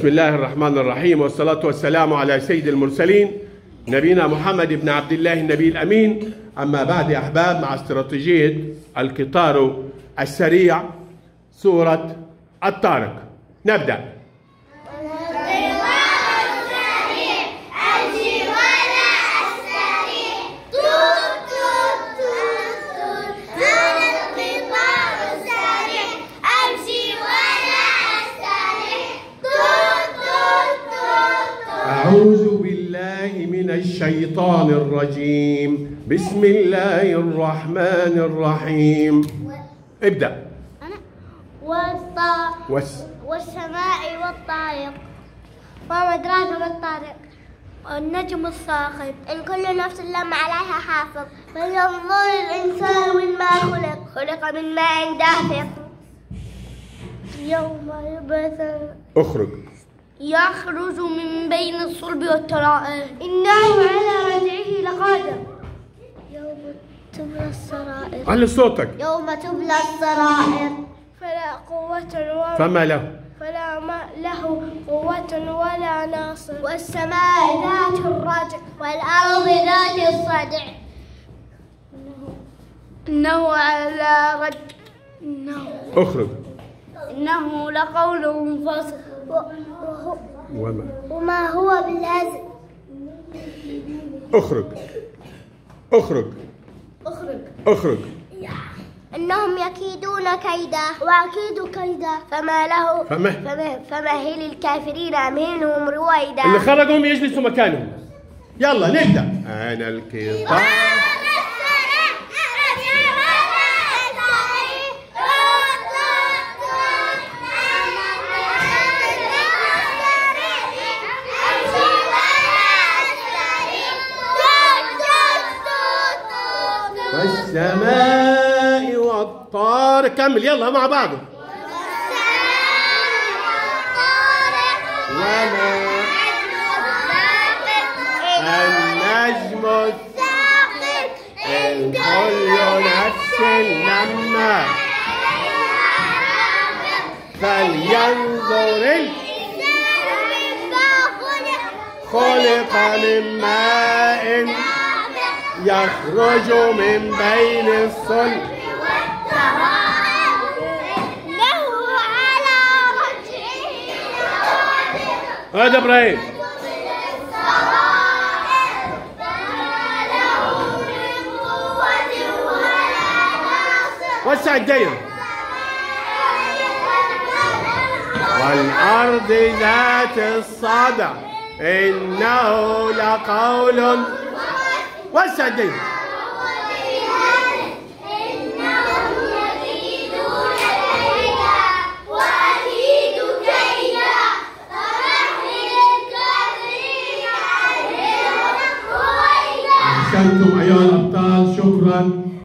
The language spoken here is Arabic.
بسم الله الرحمن الرحيم والصلاة والسلام على سيد المرسلين نبينا محمد بن عبد الله النبي الأمين. أما بعد يا أحباب مع استراتيجية القطار السريع سورة الطارق. نبدأ. أعوذ بالله من الشيطان الرجيم. بسم الله الرحمن الرحيم. ابدأ. والط... وس. والسماء والطارق. وما أدراك ما الطارق؟ والنجم الثاقب إن كل نفس لما عليها حافظ. فلينظر الإنسان مما خلق. خلق من ماء دافق. يوم يبعث أخرج. يخرج من بين الصلب والترائب. إنه على رجعه لقادر. يوم تبلى السرائر. على صوتك. يوم تبلى السرائر. فلا قوة ولا فما له. فلا ما له قوة ولا ناصر. والسماء ذات الرجع والأرض ذات الصدع. إنه على رج إنه أخرج. إنه لقول فصل وما وما هو بالهزل. أخرج. أخرج. أخرج. أخرج. إنهم يكيدون كيدا. وأكيد كيدا. فما له فما- فما فمهل الكافرين أمهلهم رويدا. اللي خرجوا هم يجلسوا مكانهم. يلا نبدأ. أنا القطار والسماء والطارق كمل يلا مع بعض. وما النجم الثاقب إن كل نفس لما فلينظر ال- خلق من ماء. يخرج من بين الصلب. هذا إبراهيم. وسع الدايره والأرض ذات الصدع. إنه لقول وسع الدايره أحسنتم أيها الأبطال شكرا.